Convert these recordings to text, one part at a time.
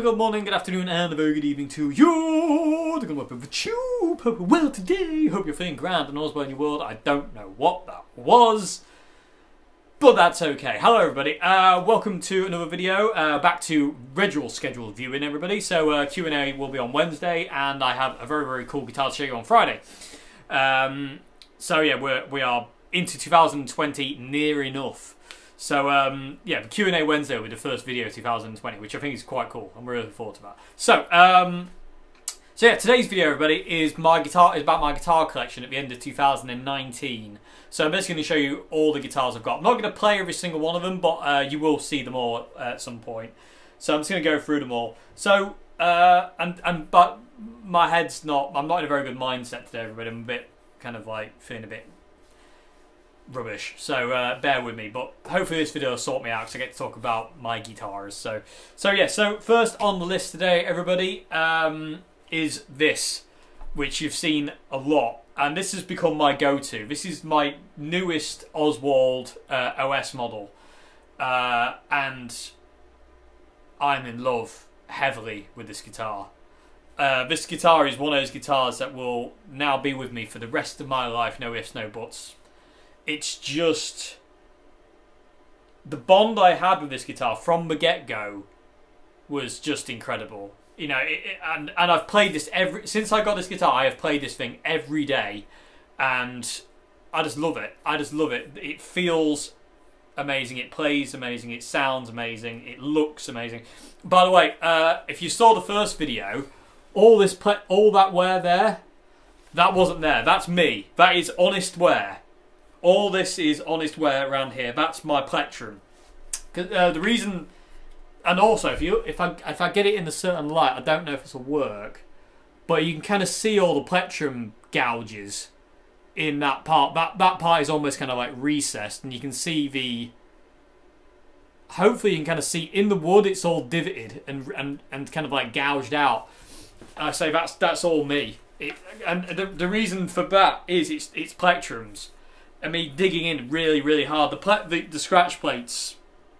Good morning, good afternoon, and a very good evening to you. The good up with you. Well, today, hope you're feeling grand and all's well in your world. I don't know what that was, but that's okay. Hello, everybody. Uh, welcome to another video. Uh, back to regular scheduled viewing, everybody. So uh, Q and A will be on Wednesday, and I have a very very cool guitar to show you on Friday. Um, so yeah, we're we are into 2020 near enough. So um, yeah, the Q and A Wednesday will be the first video of 2020, which I think is quite cool. I'm really looking forward to that. So um, so yeah, today's video, everybody, is my guitar is about my guitar collection at the end of 2019. So I'm basically going to show you all the guitars I've got. I'm not going to play every single one of them, but uh, you will see them all at some point. So I'm just going to go through them all. So uh, and and but my head's not. I'm not in a very good mindset today, everybody. I'm a bit kind of like feeling a bit rubbish. So uh, bear with me. But hopefully this video will sort me out because I get to talk about my guitars. So so yeah. So first on the list today, everybody, um, is this, which you've seen a lot, and this has become my go-to. This is my newest Oswald uh, OS model, uh, and I'm in love heavily with this guitar. Uh, this guitar is one of those guitars that will now be with me for the rest of my life, no ifs, no buts it's just the bond I had with this guitar from the get go was just incredible. You know, it, it, and and I've played this every since I got this guitar. I have played this thing every day, and I just love it. I just love it. It feels amazing. It plays amazing. It sounds amazing. It looks amazing. By the way, uh, if you saw the first video, all this all that wear there, that wasn't there. That's me. That is honest wear all this is honest wear around here. That's my plectrum. Uh, the reason, and also if you if I if I get it in a certain light, I don't know if will work, but you can kind of see all the plectrum gouges in that part. That that part is almost kind of like recessed, and you can see the. Hopefully, you can kind of see in the wood. It's all divoted and and and kind of like gouged out. I say that's that's all me. It, and the the reason for that is it's it's plectrums and me digging in really, really hard. The, the, the scratch plates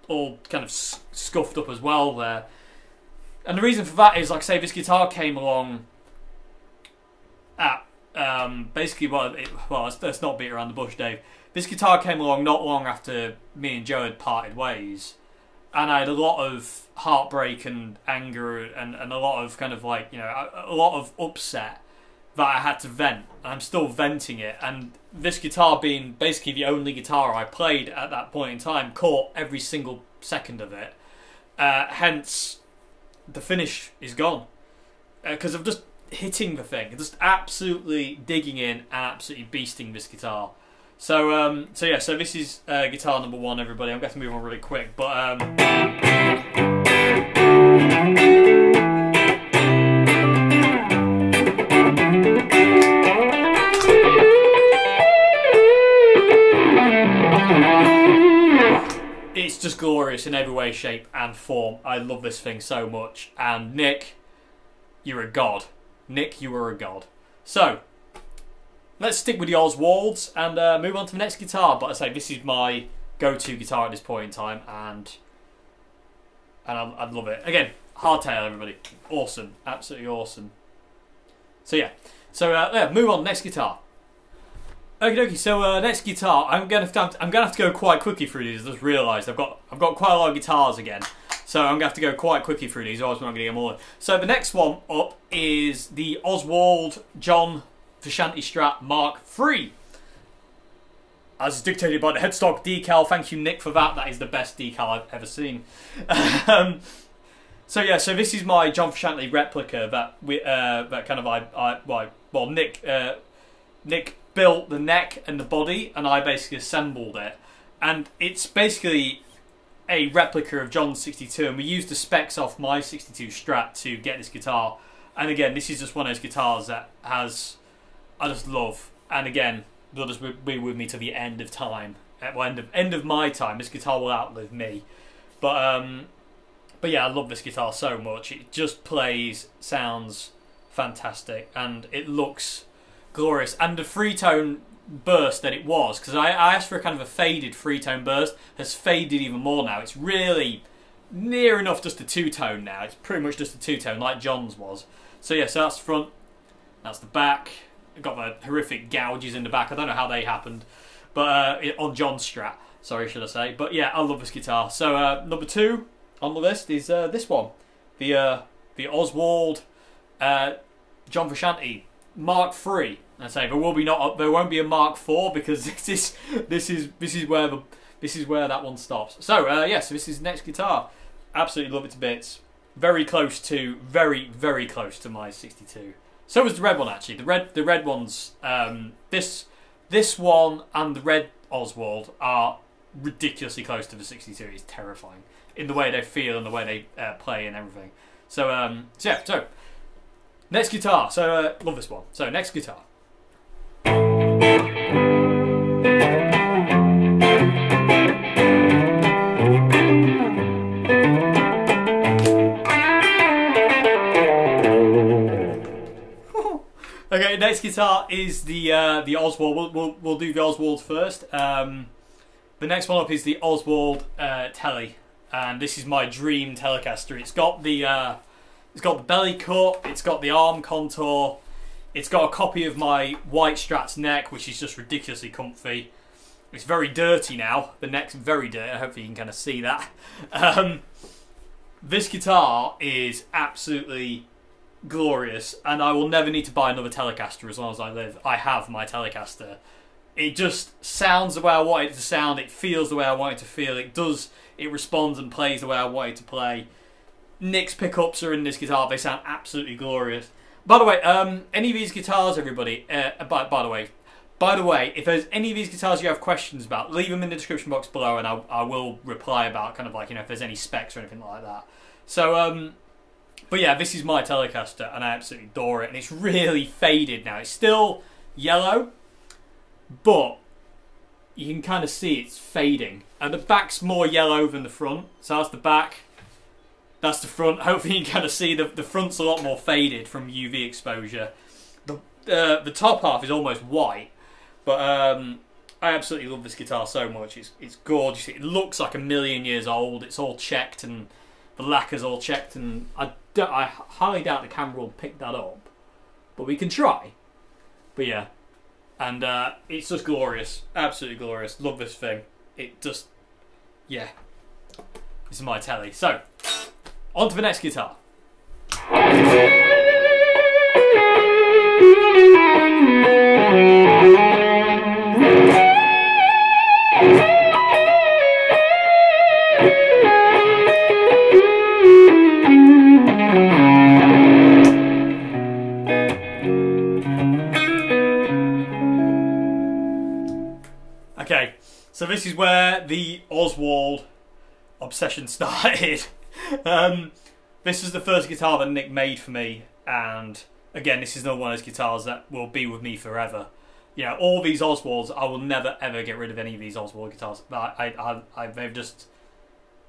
all kind of scuffed up as well there. And the reason for that is, like I say, this guitar came along at um, basically, well, it, well, let's, not beat around the bush, Dave. This guitar came along not long after me and Joe had parted ways, and I had a lot of heartbreak and anger and, and a lot of kind of like you know a, a lot of upset that I had to vent. I'm still venting it, and this guitar being basically the only guitar I played at that point in time caught every single second of it. Uh, hence, the finish is gone because uh, of just hitting the thing, just absolutely digging in and absolutely beasting this guitar. So, um, so yeah, so this is uh, guitar number one, everybody. I'm going to move on really quick, but. Um just glorious in every way, shape, and form. I love this thing so much. And Nick, you're a god. Nick, you are a god. So, let's stick with the Oswalds and uh, move on to the next guitar. But I say this is my go-to guitar at this point in time, and and I, I love it. Again, hardtail, everybody, awesome, absolutely awesome. So yeah, so uh, yeah, move on. Next guitar. Okay, okay. So uh, next guitar, I'm gonna have to, I'm gonna have to go quite quickly through these. I just realised I've got I've got quite a lot of guitars again, so I'm gonna have to go quite quickly through these, otherwise I'm not gonna get all. So the next one up is the Oswald John Frusciante Strat Mark III. As dictated by the headstock decal. Thank you, Nick, for that. That is the best decal I've ever seen. um, so yeah, so this is my John Frusciante replica that we uh, that kind of I, I well, well Nick uh, Nick built the neck and the body, and I basically assembled it. And it's basically a replica of John's 62, and we used the specs off my 62 Strat to get this guitar. And again, this is just one of those guitars that has I just love. And again, will just be with me to the end of time. At the end of end of my time, this guitar will outlive me. But um, but yeah, I love this guitar so much. It just plays, sounds fantastic, and it looks glorious. And the free tone burst that it was, because I, I, asked for a kind of a faded free tone burst, has faded even more now. It's really near enough just a two tone now. It's pretty much just a two tone, like John's was. So yeah, so that's the front, that's the back. Got the horrific gouges in the back. I don't know how they happened, but uh, on John's Strat. Sorry, should I say? But yeah, I love this guitar. So uh, number two on the list is uh, this one, the uh, the Oswald uh, John Frusciante Mark Three. I say there will be not there won't be a Mark Four because this is this is this is where the this is where that one stops. So uh, yeah, so this is next guitar. Absolutely love it to bits. Very close to very very close to my 62. So was the red one actually. The red the red ones. Um, this this one and the red Oswald are ridiculously close to the 62. It's terrifying in the way they feel and the way they uh, play and everything. So um, so yeah, so next guitar. So uh, love this one. So next guitar. Okay, next guitar is the uh, the Oswald. We'll, we'll, we'll do the Oswald first. Um, the next one up is the Oswald uh, Telly, and this is my dream Telecaster. It's got the uh, it's got the belly cut. It's got the arm contour. It's got a copy of my White Strats neck, which is just ridiculously comfy. It's very dirty now. The neck's very dirty. Hopefully you can kind of see that. Um, this guitar is absolutely glorious, and I will never need to buy another Telecaster as long as I live. I have my Telecaster. It just sounds the way I want it to sound. It feels the way I want it to feel. It does. It responds and plays the way I want it to play. Nick's pickups are in this guitar. They sound absolutely glorious. By the way, um, any of these guitars, everybody. Uh, by, by the way, by the way, if there's any of these guitars you have questions about, leave them in the description box below, and I, I will reply about kind of like you know if there's any specs or anything like that. So, um, but yeah, this is my Telecaster, and I absolutely adore it. And it's really faded now. It's still yellow, but you can kind of see it's fading. And the back's more yellow than the front. So that's the back. That's the front. Hopefully you can kind of see the the front's a lot more faded from UV exposure. The uh, the top half is almost white, but um, I absolutely love this guitar so much. It's it's gorgeous. It looks like a million years old. It's all checked and the lacquer's all checked, and I I highly doubt the camera will pick that up, but we can try. But yeah, and uh, it's just glorious, absolutely glorious. Love this thing. It just, yeah, this is my telly. So, on to the next guitar. Okay, so this is where the Oswald obsession started. um, this is the first guitar that Nick made for me, and again, this is another one of those guitars that will be with me forever. You know, all these Oswalds, I will never ever get rid of any of these Oswald guitars. I, I, I, they've just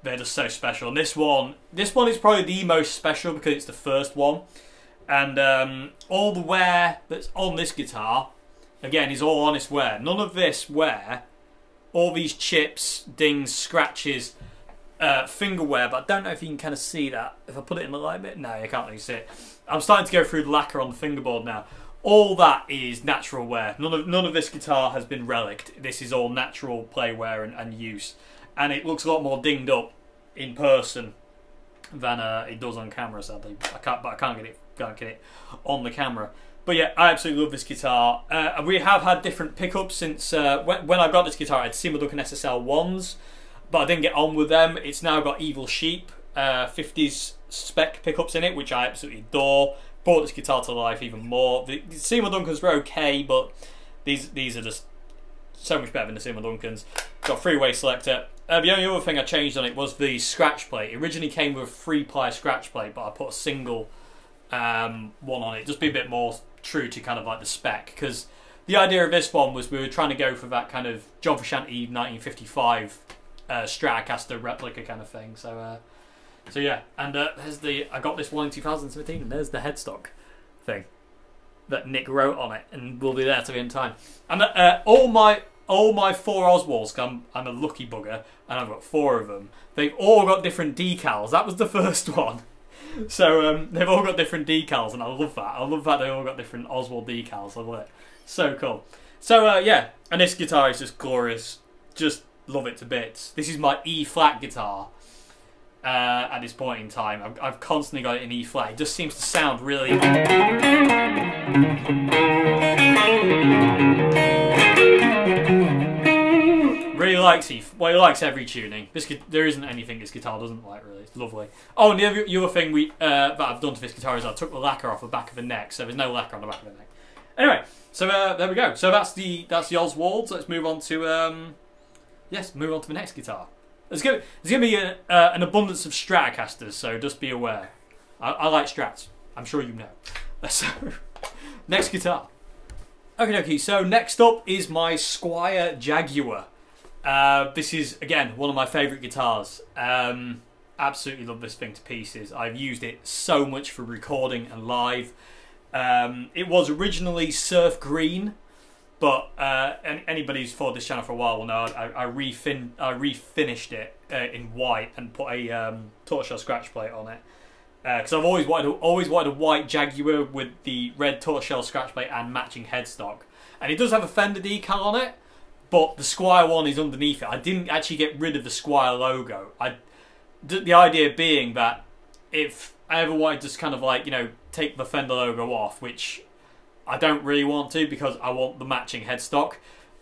they're just so special. And this one, this one is probably the most special because it's the first one, and um, all the wear that's on this guitar, again, is all honest wear. None of this wear, all these chips, dings, scratches, uh, finger wear. But I don't know if you can kind of see that. If I put it in the light bit, no, you can't really see it. I'm starting to go through the lacquer on the fingerboard now. All that is natural wear. None of none of this guitar has been relicked. This is all natural play wear and, and use, and it looks a lot more dinged up in person than uh, it does on camera. Sadly, I can't, but I can't get it, can't get it on the camera. But yeah, I absolutely love this guitar. Uh, we have had different pickups since uh, when, when I got this guitar. I had Duncan SSL ones, but I didn't get on with them. It's now got Evil Sheep uh, 50s spec pickups in it, which I absolutely adore. Brought this guitar to life even more. The, Seymour Duncans were okay, but these these are just so much better than the Seymour Duncans. Got three-way selector. Uh, the only other thing I changed on it was the scratch plate. It originally came with a three-ply scratch plate, but I put a single um, one on it, just be a bit more true to kind of like the spec. Because the idea of this one was we were trying to go for that kind of John Frusciante 1955 uh, Stratocaster replica kind of thing. So, uh, so yeah, and uh, there's the I got this one in 2017, and there's the headstock thing that Nick wrote on it, and will be there to the end time. And uh, all my all my four Oswalds, I'm, I'm a lucky bugger, and I've got four of them. They've all got different decals. That was the first one. So um, they've all got different decals, and I love that. I love that they all got different Oswald decals. I love it. So cool. So uh, yeah, and this guitar is just glorious. Just love it to bits. This is my E flat guitar. Uh, at this point in time, I've, I've constantly got it in E flat. It just seems to sound really. Really likes E. Well, he likes every tuning. This there isn't anything this guitar doesn't like. Really, it's lovely. Oh, and the other, the other thing we uh, that I've done to this guitar is I took the lacquer off the back of the neck, so there's no lacquer on the back of the neck. Anyway, so uh, there we go. So that's the that's the Oswald. Let's move on to um, yes, move on to the next guitar. There's there's gonna be a, uh, an abundance of Stratocasters, so just be aware. I, I like Strats. I'm sure you know. So next guitar. Okay, okay. So next up is my Squier Jaguar. Uh, this is again one of my favourite guitars. Um, absolutely love this thing to pieces. I've used it so much for recording and live. Um, it was originally surf green, but uh, anybody who's followed this channel for a while will know I, I, refin- I refinished it uh, in white and put a um, tortoiseshell scratch plate on it. Because I've always wanted, a, always wanted a white Jaguar with the red tortoiseshell scratch plate and matching headstock. And it does have a Fender decal on it, but the Squier one is underneath it. I didn't actually get rid of the Squier logo. I, the idea being that if I ever wanted to just kind of like, you know, take the Fender logo off, which I don't really want to because I want the matching headstock.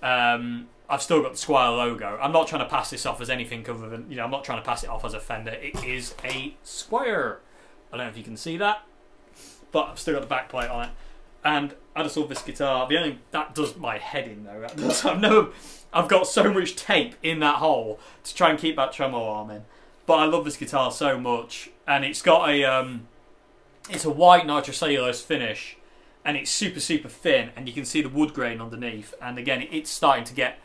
Um, I've still got the Squier logo. I'm not trying to pass this off as anything other than, you know, I'm not trying to pass it off as a Fender. It is a Squier. I don't know if you can see that, but I've still got the back plate on it. And I just love this guitar. The only that does my head in though. That does, I've never, I've got so much tape in that hole to try and keep that tremolo arm in. But I love this guitar so much, and it's got a, um, it's a white nitrocellulose finish, and it's super super thin, and you can see the wood grain underneath. And again, it's starting to get,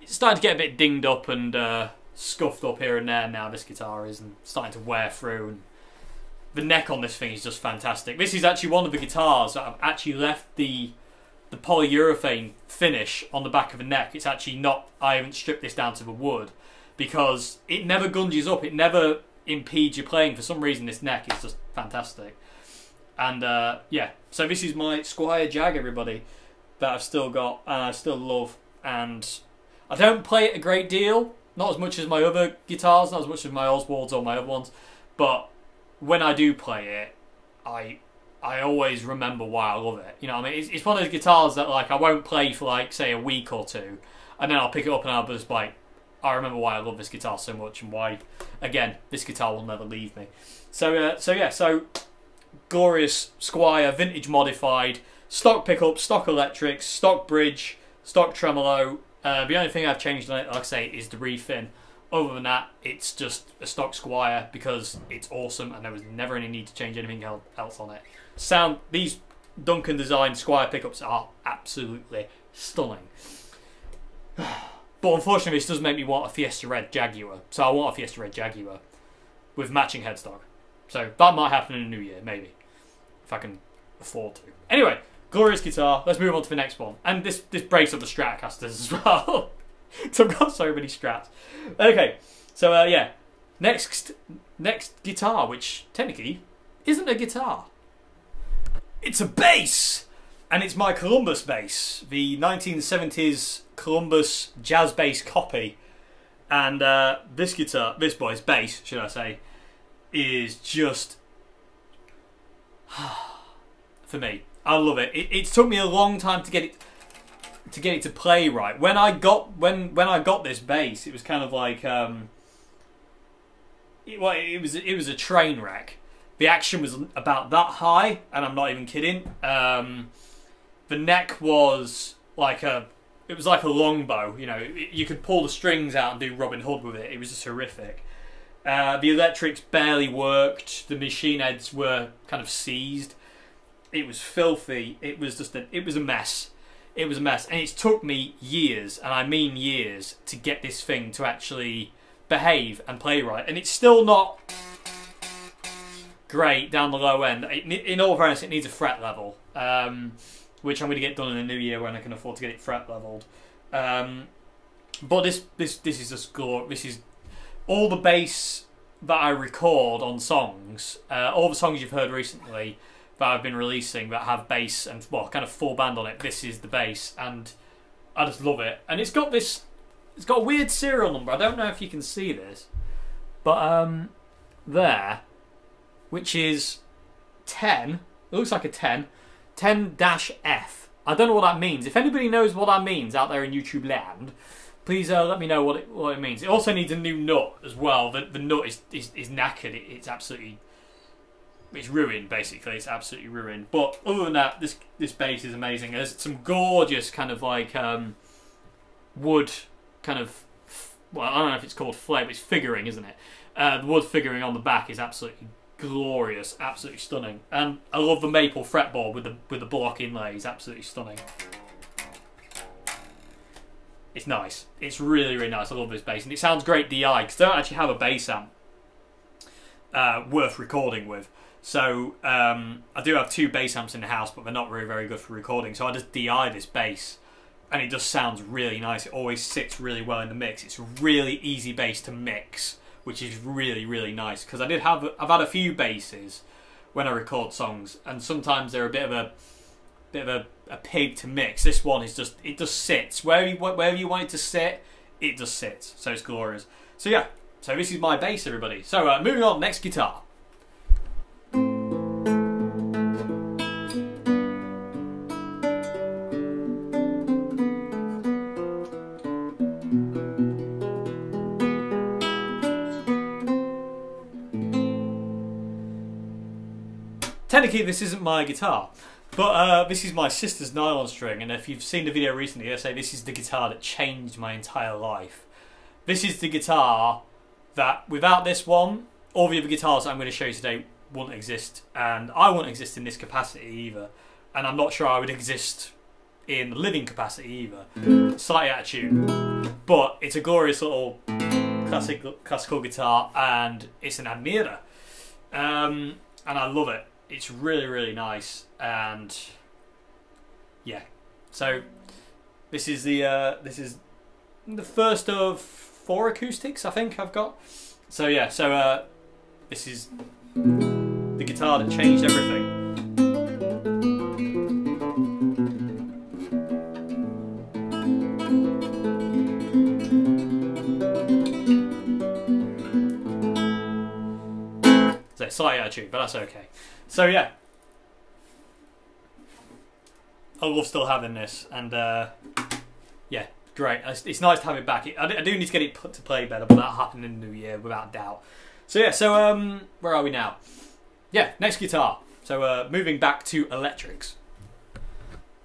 it's starting to get a bit dinged up and uh, scuffed up here and there. Now this guitar is, and starting to wear through and the neck on this thing is just fantastic. This is actually one of the guitars that I've actually left the the polyurethane finish on the back of the neck. It's actually not. I haven't stripped this down to the wood because it never gunges up. It never impedes your playing. For some reason, this neck is just fantastic. And uh, yeah, so this is my Squier Jag, everybody, that I've still got and I still love. And I don't play it a great deal, not as much as my other guitars, not as much as my Oswalds or my other ones, but when I do play it, I I always remember why I love it. You know, I mean, it's, it's one of those guitars that like I won't play for like say a week or two, and then I'll pick it up and I'll just like, I remember why I love this guitar so much and why, again, this guitar will never leave me. So uh, so yeah, so glorious Squier, vintage modified, stock pickup, stock electrics, stock bridge, stock tremolo. Uh, the only thing I've changed on it, like I say, is the refin. Other than that, it's just a stock Squier because it's awesome and there was never any need to change anything else on it. Sound these Duncan design Squier pickups are absolutely stunning. But unfortunately, this does make me want a Fiesta Red Jaguar. So I want a Fiesta Red Jaguar with matching headstock. So that might happen in the new year, maybe, if I can afford to. Anyway, glorious guitar. Let's move on to the next one. And this this breaks up the Stratocasters as well. so I've got so many Strats. Okay, so uh, yeah, next next guitar, which technically isn't a guitar. It's a bass, and it's my Columbus bass, the 1970s Columbus jazz bass copy. And uh, this guitar, this boy's bass, should I say, is just for me. I love it. it. It took me a long time to get it to get it to play right. When I got when when I got this bass, it was kind of like um, it, well, it was it was a train wreck. The action was about that high, and I'm not even kidding. Um, the neck was like a it was like a longbow. You know, you could pull the strings out and do Robin Hood with it. It was just horrific. Uh, the electrics barely worked. The machine heads were kind of seized. It was filthy. It was just a, it was a mess. It was a mess, and it took me years, and I mean years, to get this thing to actually behave and play right. And it's still not great down the low end. It, in all fairness, it needs a fret level, um, which I'm going to get done in the new year when I can afford to get it fret leveled. Um, but this this this is a score. This is all the bass that I record on songs. Uh, all the songs you've heard recently that I've been releasing that have bass and well, kind of full band on it. This is the bass, and I just love it. And it's got this. It's got a weird serial number. I don't know if you can see this, but um, there, which is ten. It looks like a ten. 10 F. I don't know what that means. If anybody knows what that means out there in YouTube land, please uh, let me know what it, what it means. It also needs a new nut as well. The, the nut is, is, is knackered. It, it's absolutely it's ruined basically. It's absolutely ruined. But other than that, this this bass is amazing. There's some gorgeous kind of like um, wood kind of well, I don't know if it's called flame. It's figuring, isn't it? Uh, the wood figuring on the back is absolutely glorious, absolutely stunning. And I love the maple fretboard with the with the block inlays, absolutely stunning. It's nice. It's really, really nice. I love this bass, and it sounds great DI because I don't actually have a bass amp uh, worth recording with. So um, I do have two bass amps in the house, but they're not very, very good for recording. So I just DI this bass, and it just sounds really nice. It always sits really well in the mix. It's a really easy bass to mix which is really really nice because I did have I've had a few basses when I record songs, and sometimes they're a bit of a bit of a, a pig to mix. This one is just it just sits wherever you wherever you want it to sit, it just sits. So it's glorious. So yeah, so this is my bass, everybody. So uh, moving on, next guitar. technically this isn't my guitar, but uh, this is my sister's nylon string, and if you've seen the video recently, I say this is the guitar that changed my entire life. This is the guitar that, without this one, all the other guitars I'm going to show you today wouldn't exist, and I wouldn't exist in this capacity either, and I'm not sure I would exist in living capacity either. Of tune, but it's a glorious little classic classical guitar, and it's an Admira, um, and I love it it's really really nice and yeah. So this is the uh, this is the first of four acoustics I think I've got. So yeah so uh, this is the guitar that changed everything. So slight attitude but that's okay so yeah, I love still having this, and uh, yeah, great. It's, nice to have it back. I do need to get it put to play better, but that'll happen in the new year without doubt. So yeah, so um, where are we now? Yeah, next guitar. So uh, moving back to electrics.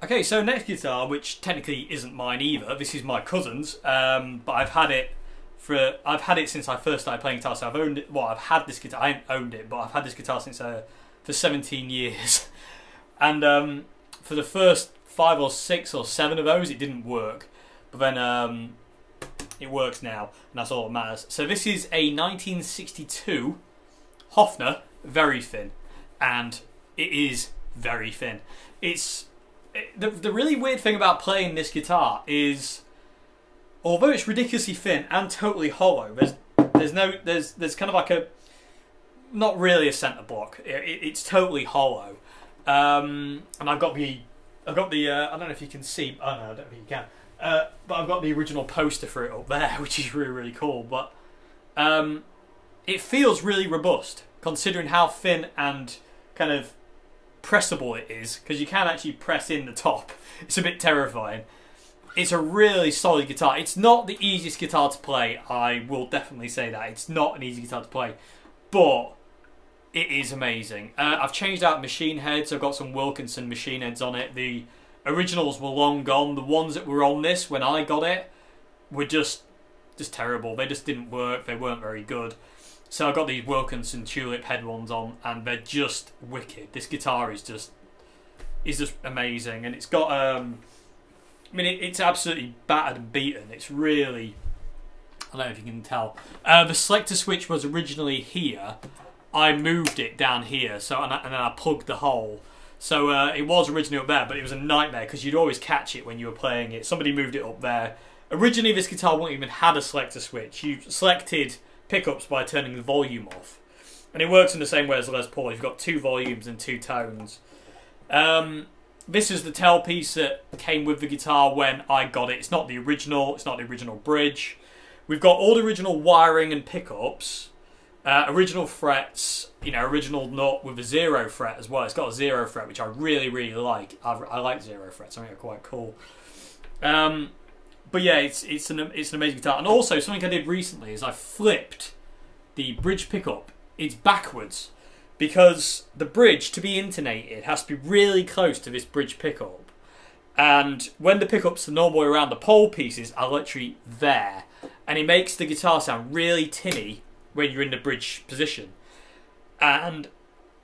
Okay, so next guitar, which technically isn't mine either. This is my cousin's, um, but I've had it for I've had it since I first started playing guitar. So I've owned it. Well, I've had this guitar. I haven't owned it, but I've had this guitar since uh, for 17 years. And um, for the first five or six or seven of those, it didn't work. But then um, it works now, and that's all that matters. So this is a 1962 Hofner, very thin, and it is very thin. It's it, the the really weird thing about playing this guitar is, although it's ridiculously thin and totally hollow, there's there's no there's there's kind of like a not really a centre block. It, it, it's totally hollow. Um, and I've got the, I've got the, uh, I don't know if you can see. Oh no, I don't think you can. Uh, but I've got the original poster for it up there, which is really really cool. But um, it feels really robust considering how thin and kind of pressable it is because you can actually press in the top. It's a bit terrifying. It's a really solid guitar. It's not the easiest guitar to play. I will definitely say that it's not an easy guitar to play, but it is amazing. Uh, I've changed out machine heads. I've got some Wilkinson machine heads on it. The originals were long gone. The ones that were on this when I got it were just just terrible. They just didn't work. They weren't very good. So I got these Wilkinson tulip head ones on, and they're just wicked. This guitar is just is just amazing, and it's got um, I mean, it, it's absolutely battered and beaten. It's really I don't know if you can tell. Uh, the selector switch was originally here, I moved it down here, so and, I, and then I plugged the hole. So uh, it was originally up there, but it was a nightmare because you'd always catch it when you were playing it. Somebody moved it up there. Originally, this guitar wouldn't even had a selector switch. You selected pickups by turning the volume off, and it works in the same way as the Les Paul. You've got two volumes and two tones. Um, this is the tailpiece that came with the guitar when I got it. It's not the original. It's not the original bridge. We've got all the original wiring and pickups, uh, original frets, you know, original not with a zero fret as well. It's got a zero fret, which I really, really like. I, I like zero frets. I think they're quite cool. Um, but yeah, it's it's an it's an amazing guitar. And also something I did recently is I flipped the bridge pickup. It's backwards because the bridge to be intonated has to be really close to this bridge pickup. And when the pickups the normal way around, the pole pieces are literally there, and it makes the guitar sound really tinny when you're in the bridge position. And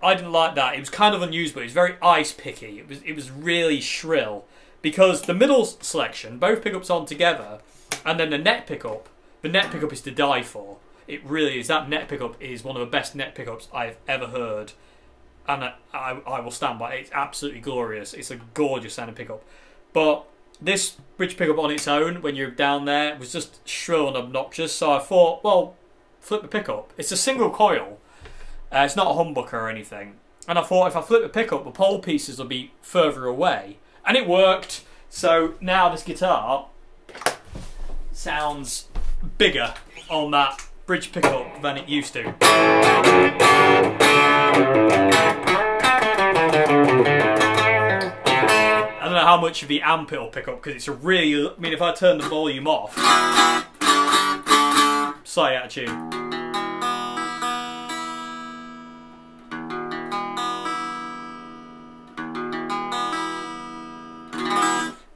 I didn't like that. It was kind of unusable. It was very ice picky. It was it was really shrill because the middle selection, both pickups on together, and then the neck pickup, the neck pickup is to die for. It really is. That neck pickup is one of the best neck pickups I've ever heard, and I, I, I will stand by it. It's absolutely glorious. It's a gorgeous sounding pickup. But this bridge pickup on its own, when you're down there, was just shrill and obnoxious. So I thought, well, flip the pickup. It's a single coil. Uh, it's not a humbucker or anything. And I thought if I flip the pickup, the pole pieces will be further away and it worked. So now this guitar sounds bigger on that bridge pickup than it used to. I don't know how much of the amp it'll pick up because it's a really. I mean, if I turn the volume off, slightly out of.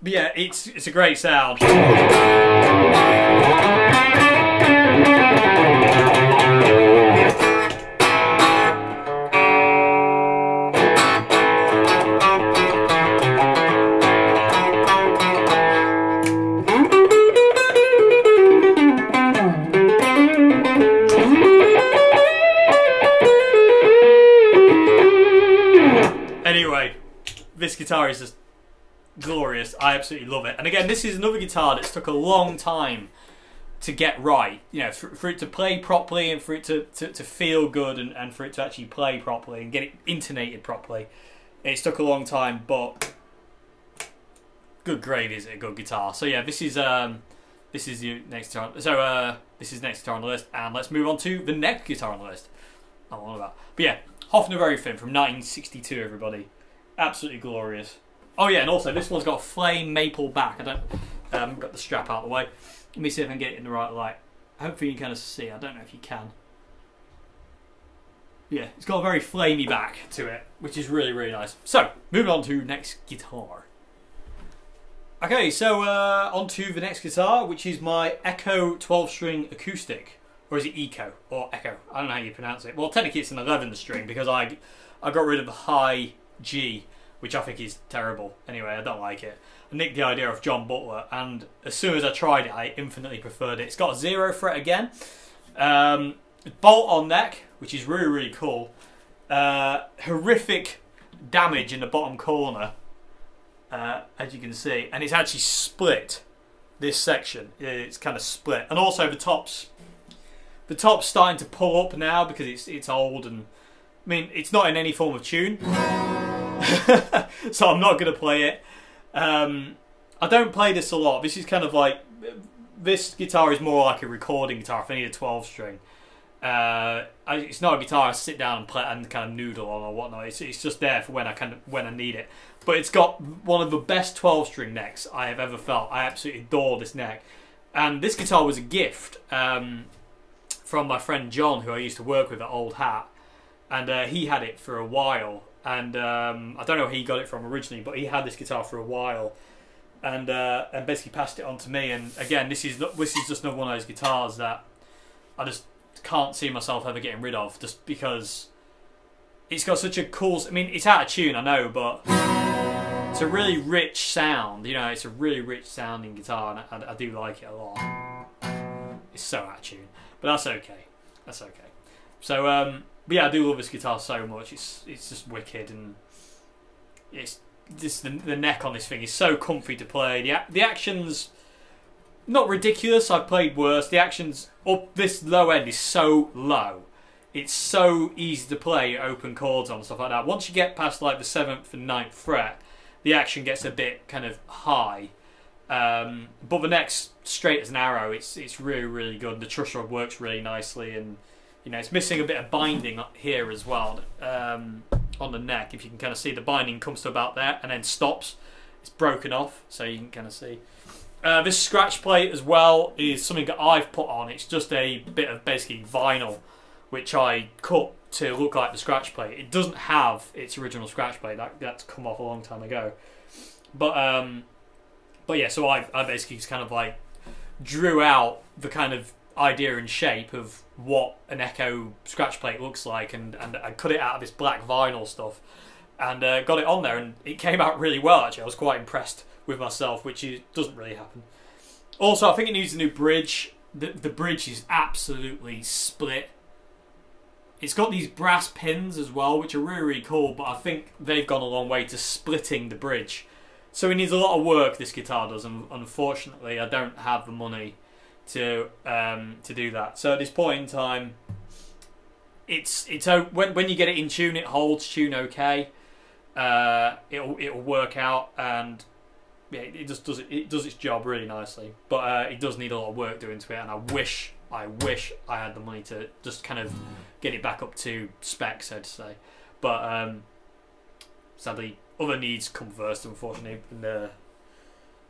But yeah, it's it's a great sound. Guitar is just glorious. I absolutely love it. And again, this is another guitar that's took a long time to get right. You know, for, for it to play properly and for it to, to, to feel good and, and for it to actually play properly and get it intonated properly. It's took a long time, but good gravy is it a good guitar. So yeah, this is um this is the next guitar. So uh this is next guitar on the list, and let's move on to the next guitar on the list. I'm on about. But yeah, Hofner Thin from 1962. Everybody, absolutely glorious. Oh yeah, and also this one's got a flame maple back. I don't um, got the strap out of the way. Let me see if I can get it in the right light. Hopefully you can kind of see. I don't know if you can. Yeah, it's got a very flamey back to it, which is really really nice. So moving on to next guitar. Okay, so uh, on to the next guitar, which is my Eko 12 string acoustic. Or is it Eco? Or Echo? I don't know how you pronounce it. Well, technically it's an 11 string because I, I got rid of the high G which I think is terrible. Anyway, I don't like it. I nicked the idea of John Butler, and as soon as I tried it, I infinitely preferred it. It's got a zero fret again, um, bolt on neck, which is really really cool. Uh, horrific damage in the bottom corner, uh, as you can see, and it's actually split. This section, it's kind of split, and also the tops. The top's starting to pull up now because it's it's old and I mean it's not in any form of tune. so I'm not going to play it. Um, I don't play this a lot. This is kind of like this guitar is more like a recording guitar. If I need a 12 string, uh, I, it's not a guitar I sit down and play and kind of noodle on or whatnot. It's, it's just there for when I kind of when I need it. But it's got one of the best 12 string necks I have ever felt. I absolutely adore this neck. And this guitar was a gift um, from my friend John, who I used to work with at Old Hat, and uh, he had it for a while and um, I don't know where he got it from originally, but he had this guitar for a while, and uh, and basically passed it on to me. And again, this is this is just another one of those guitars that I just can't see myself ever getting rid of, just because it's got such a cool. I mean, it's out of tune, I know, but it's a really rich sound. You know, it's a really rich sounding guitar, and I, I do like it a lot. It's so out of tune, but that's okay. That's okay. So um, but yeah, I do love this guitar so much. It's it's just wicked, and it's just the, the neck on this thing is so comfy to play. The the actions not ridiculous. I've played worse. The actions up this low end is so low. It's so easy to play open chords on and stuff like that. Once you get past like the seventh and ninth fret, the action gets a bit kind of high. Um, but the neck's straight as an arrow. It's it's really really good. The truss rod works really nicely, and you know it's missing a bit of binding here as well um, on the neck. If you can kind of see, the binding comes to about there and then stops. It's broken off, so you can kind of see. Uh, this scratch plate as well is something that I've put on. It's just a bit of basically vinyl, which I cut to look like the scratch plate. It doesn't have its original scratch plate. That that's come off a long time ago. But um, but yeah, so I I basically just kind of like drew out the kind of idea and shape of what an Eko scratch plate looks like, and and I cut it out of this black vinyl stuff, and uh, got it on there, and it came out really well. Actually, I was quite impressed with myself, which is, doesn't really happen. Also, I think it needs a new bridge. The the bridge is absolutely split. It's got these brass pins as well, which are really, really cool, but I think they've gone a long way to splitting the bridge. So it needs a lot of work, this guitar does, and unfortunately I don't have the money to um, to do that. So at this point in time, it's it's when when you get it in tune, it holds tune okay. Uh, it'll it'll work out, and yeah, it just does it. It does its job really nicely, but uh, it does need a lot of work doing to it. And I wish, I wish I had the money to just kind of get it back up to spec, so to say. But um, sadly, other needs come first, unfortunately. And, uh,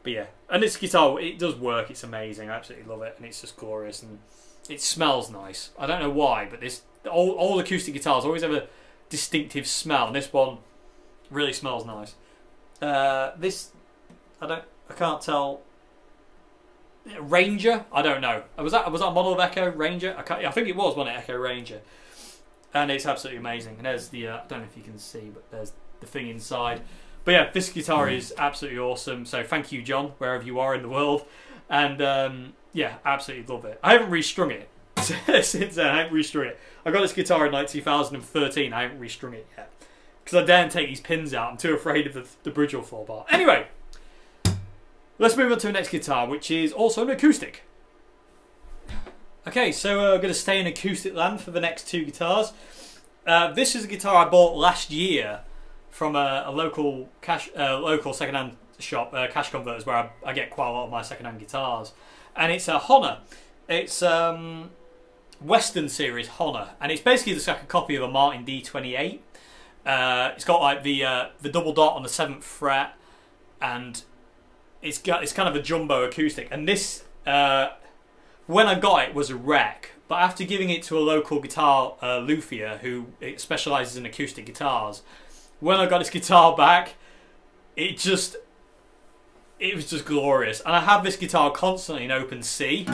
but yeah, and this guitar, it does work. It's amazing. I absolutely love it, and it's just glorious, and it smells nice. I don't know why, but this all all acoustic guitars always have a distinctive smell, and this one really smells nice. Uh, this I don't. I can't tell. Ranger. I don't know. Was that was that a model of Eko Ranger? I, can't, I think it was one Eko Ranger, and it's absolutely amazing. And there's the. Uh, I don't know if you can see, but there's the thing inside. But yeah, this guitar is absolutely awesome. So thank you, John, wherever you are in the world. And um, yeah, absolutely love it. I haven't restrung it since then. I haven't restrung it. I got this guitar in like 2013. I haven't restrung it yet because I daren't take these pins out. I'm too afraid of the, the bridge will fall apart. Anyway. Let's move on to the next guitar, which is also an acoustic. Okay, so uh, we're going to stay in acoustic land for the next two guitars. Uh, this is a guitar I bought last year from a, a local cash, uh, local secondhand shop, uh, Cash Converters, where I, I, get quite a lot of my secondhand guitars, and it's a Hohner. It's um, Western series Hohner, and it's basically just like a copy of a Martin D28. Uh, it's got like the uh, the double dot on the seventh fret, and it's got it's kind of a jumbo acoustic, and this uh, when I got it was a wreck. But after giving it to a local guitar uh, luthier who specialises in acoustic guitars, when I got this guitar back, it just it was just glorious. And I have this guitar constantly in open C.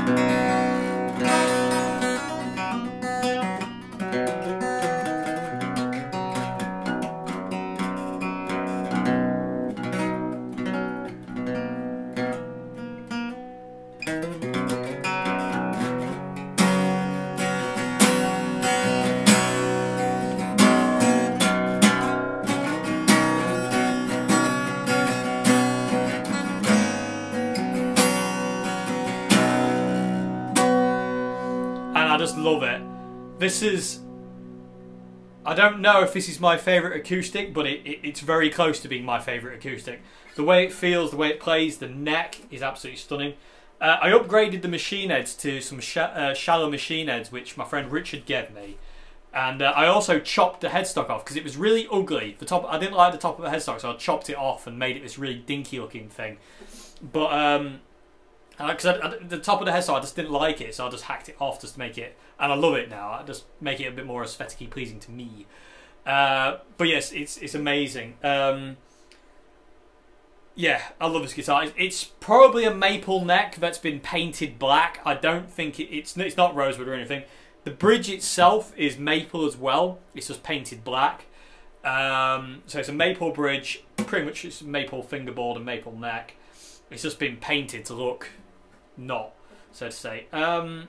This is. I don't know if this is my favourite acoustic, but it, it, it's very close to being my favourite acoustic. The way it feels, the way it plays, the neck is absolutely stunning. Uh, I upgraded the machine heads to some sh uh, shallow machine heads, which my friend Richard gave me. And uh, I also chopped the headstock off because it was really ugly. The top, I didn't like the top of the headstock, so I chopped it off and made it this really dinky looking thing. But um, because uh, the top of the headstock, I just didn't like it, so I just hacked it off just to make it, and I love it now. I just make it a bit more aesthetically pleasing to me. Uh, but yes, it's it's amazing. Um, yeah, I love this guitar. It's probably a maple neck that's been painted black. I don't think it, it's it's not rosewood or anything. The bridge itself is maple as well. It's just painted black. Um, so it's a maple bridge, pretty much it's maple fingerboard and maple neck. It's just been painted to look not, so to say. Um,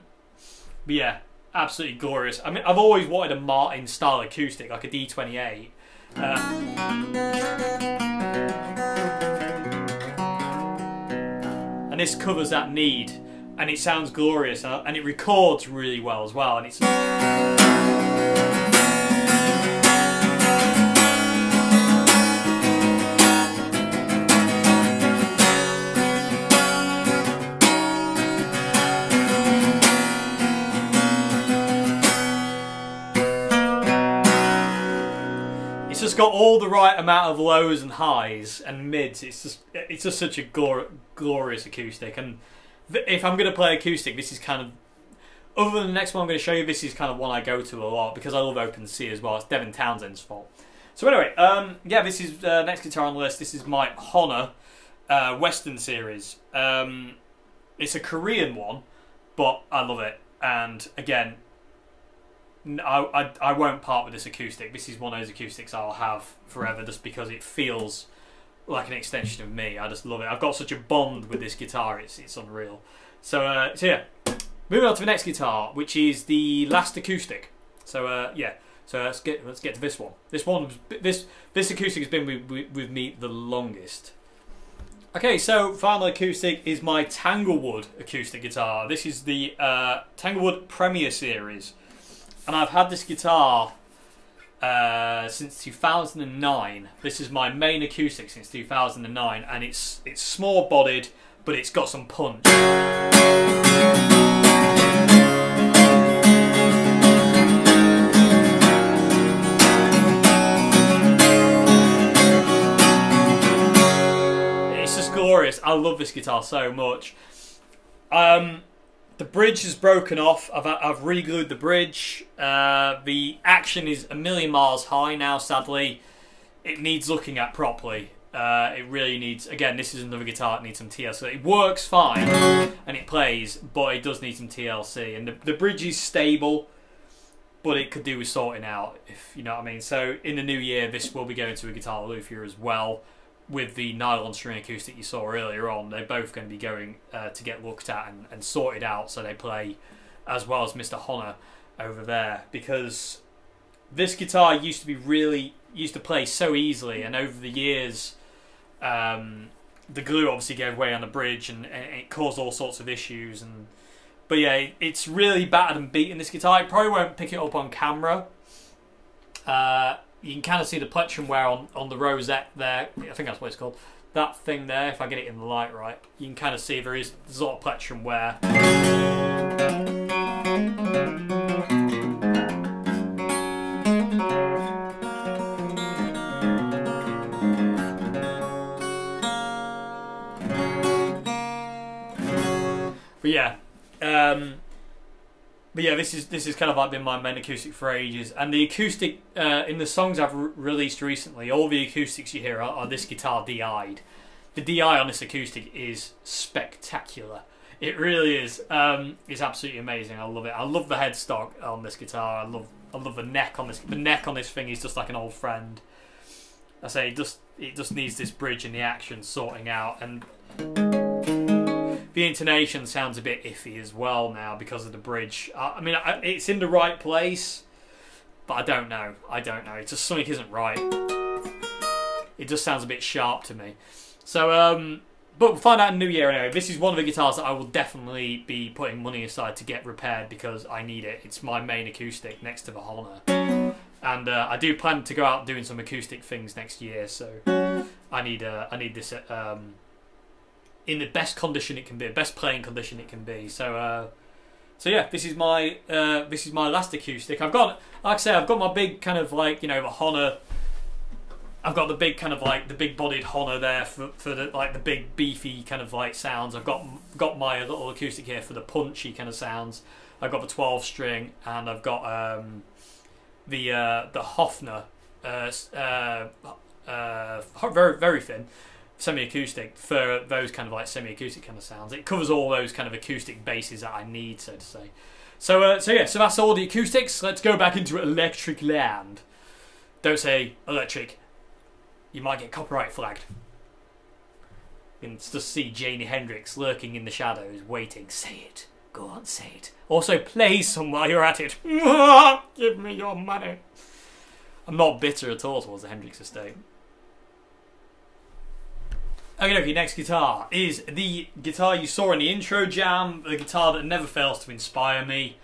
but yeah, absolutely glorious. I mean, I've always wanted a Martin style acoustic, like a D28. Uh, and this covers that need, and it sounds glorious, uh, and it records really well as well, and it's. Got all the right amount of lows and highs and mids. It's just it's just such a glor- glorious acoustic. And if I'm going to play acoustic, this is kind of other than the next one I'm going to show you. This is kind of one I go to a lot because I love Open C as well. It's Devin Townsend's fault. So anyway, um, yeah, this is uh, next guitar on the list. This is my Hohner uh, Western series. Um, it's a Korean one, but I love it. And again, I, I, won't part with this acoustic. This is one of those acoustics I'll have forever just because it feels like an extension of me. I just love it. I've got such a bond with this guitar, it's, it's unreal. So, uh, so yeah, moving on to the next guitar, which is the last acoustic. So uh, yeah, so let's get let's get to this one. This one, this this acoustic has been with, with, with me the longest. Okay, so final acoustic is my Tanglewood acoustic guitar. This is the uh, Tanglewood Premier Series and I've had this guitar uh, since 2009. This is my main acoustic since 2009, and it's it's small bodied, but it's got some punch. It's just glorious. I love this guitar so much. Um, the bridge is broken off. I've, I've re-glued the bridge. Uh, the action is a million miles high now, sadly. It needs looking at properly. Uh, it really needs, again, this is another guitar that needs some TLC. It works fine and it plays, but it does need some TLC. And the, the bridge is stable, but it could do with sorting out, if you know what I mean. So in the new year, this will be going to a guitar luthier as well with the nylon string acoustic you saw earlier on, they're both going to be going uh, to get looked at and, and, sorted out so they play as well as Mr. Hohner over there because this guitar used to be really used to play so easily and over the years um, the glue obviously gave way on the bridge and, and, it caused all sorts of issues and but yeah it, it's really battered and beaten this guitar it probably won't pick it up on camera uh, you can kind of see the plectrum wear on, on the rosette there. I think that's what it's called. That thing there, if I get it in the light right, you can kind of see there is lot of plectrum wear. But yeah, um, but yeah, this is this is kind of like been my main acoustic for ages. And the acoustic uh, in the songs I've re released recently, all the acoustics you hear are, are this guitar DI'd. The DI on this acoustic is spectacular. It really is. Um, it's absolutely amazing. I love it. I love the headstock on this guitar. I love I love the neck on this. The neck on this thing is just like an old friend. I say it just it just needs this bridge and the action sorting out and the intonation sounds a bit iffy as well now because of the bridge. I mean, it's in the right place, but I don't know. I don't know. It's just something isn't right. It just sounds a bit sharp to me. So, um, but we'll find out in New Year anyway. This is one of the guitars that I will definitely be putting money aside to get repaired because I need it. It's my main acoustic next to the Hohner. And uh, I do plan to go out doing some acoustic things next year, so I need uh, I need this um, in the best condition it can be, best playing condition it can be. So, uh, so yeah, this is my uh, this is my last acoustic. I've got, like I say, I've got my big kind of like you know the Hohner. I've got the big kind of like the big bodied Hohner there for for the like the big beefy kind of like sounds. I've got got my little acoustic here for the punchy kind of sounds. I've got the twelve string and I've got um, the uh, the Hofner, uh, uh, uh, very very thin semi-acoustic for those kind of like semi-acoustic kind of sounds. It covers all those kind of acoustic bases that I need, so to say. So, uh, so yeah, so that's all the acoustics. Let's go back into electric land. Don't say electric. You might get copyright flagged. You can just see Janie Hendrix lurking in the shadows, waiting. Say it. Go on, say it. Also, play some while you're at it. Give me your money. I'm not bitter at all towards the Hendrix estate. Okay, okay, next guitar is the guitar you saw in the intro jam, the guitar that never fails to inspire me,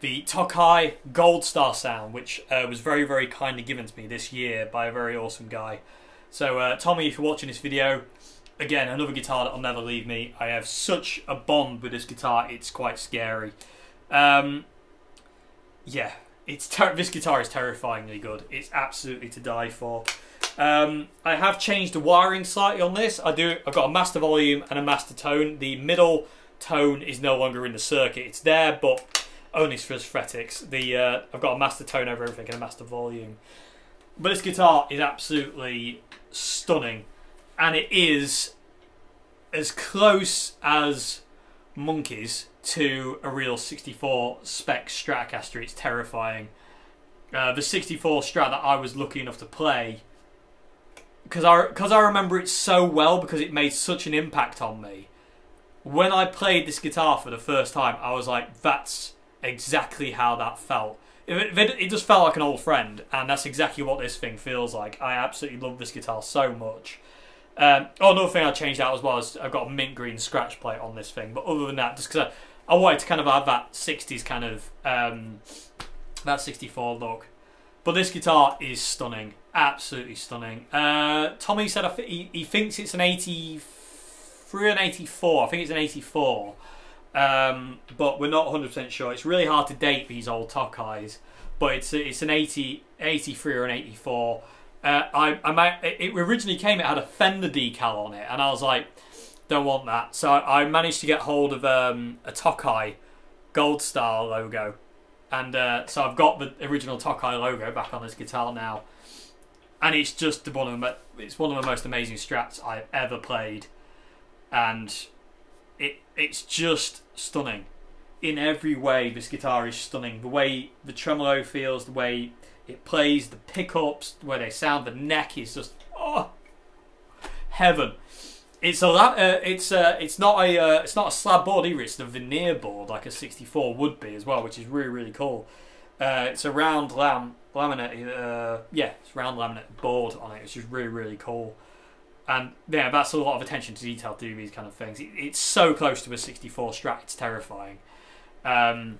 the Tokai Gold Star sound, which uh, was very, very kindly given to me this year by a very awesome guy. So, uh, Tommy, if you're watching this video, again, another guitar that'll never leave me. I have such a bond with this guitar, it's quite scary. Um, yeah, it's this guitar is terrifyingly good. It's absolutely to die for. Um, I have changed the wiring slightly on this. I do. I've got a master volume and a master tone. The middle tone is no longer in the circuit. It's there, but only for phonetics. The uh, I've got a master tone over everything and a master volume. But this guitar is absolutely stunning, and it is as close as monkeys to a real 64 spec Stratocaster. It's terrifying. Uh, the 64 Strat that I was lucky enough to play because I because I remember it so well because it made such an impact on me. When I played this guitar for the first time, I was like, "That's exactly how that felt." It, it, it just felt like an old friend, and that's exactly what this thing feels like. I absolutely love this guitar so much. Um, oh, another thing I changed out as well is I've got a mint green scratch plate on this thing, but other than that, just because I, I, wanted to kind of have that '60s kind of um, that '64 look. But this guitar is stunning absolutely stunning. Uh, Tommy said he, he thinks it's an 83 and 84. I think it's an 84. Um, but we're not 100% sure. It's really hard to date these old Tokais, but it's it's an 80, 83 or an 84. Uh, I, I might, it originally came, it had a Fender decal on it, and I was like, don't want that. So I, I managed to get hold of um, a Tokai Gold Star logo. And uh, so I've got the original Tokai logo back on this guitar now and it's just the one of it's one of the most amazing strats I've ever played, and it it's just stunning. In every way, this guitar is stunning. The way the tremolo feels, the way it plays, the pickups, the way they sound, the neck is just oh heaven. It's a uh, it's uh, it's not a uh, it's not a slab board either. It's the veneer board like a 64 would be as well, which is really really cool. Uh, it's a round lam laminate. Uh, yeah, it's round laminate board on it, It's just really really cool. And yeah, that's a lot of attention to detail to do these kind of things. It, it's so close to a 64 Strat, it's terrifying. Um,